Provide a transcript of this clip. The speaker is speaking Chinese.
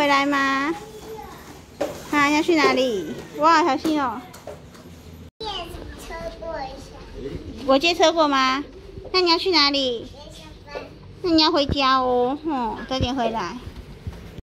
回来吗？啊要去哪里？哇小心哦。借车过一下。我借车过吗？那你要去哪里？那你要回家哦哼早点回来。